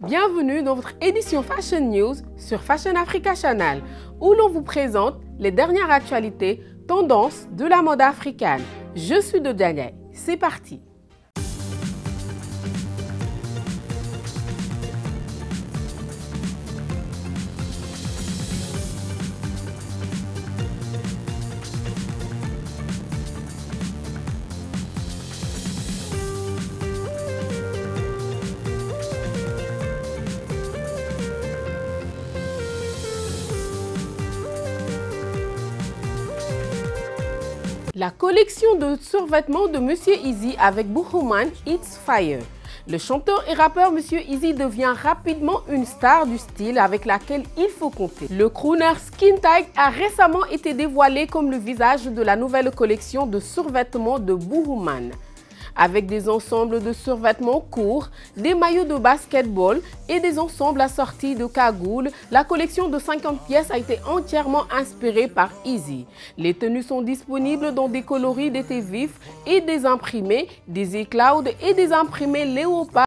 Bienvenue dans votre édition Fashion News sur Fashion Africa Channel, où l'on vous présente les dernières actualités, tendances de la mode africaine. Je suis de Daniel. C'est parti. La collection de survêtements de Monsieur Easy avec Boohooman It's Fire. Le chanteur et rappeur Monsieur Easy devient rapidement une star du style avec laquelle il faut compter. Le crooner Skin Tight a récemment été dévoilé comme le visage de la nouvelle collection de survêtements de Boohooman avec des ensembles de survêtements courts, des maillots de basketball et des ensembles assortis de cagoules. La collection de 50 pièces a été entièrement inspirée par Easy. Les tenues sont disponibles dans des coloris d'été vifs et des imprimés, des e-cloud et des imprimés léopard